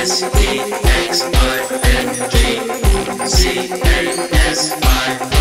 S E X I N G C A S I.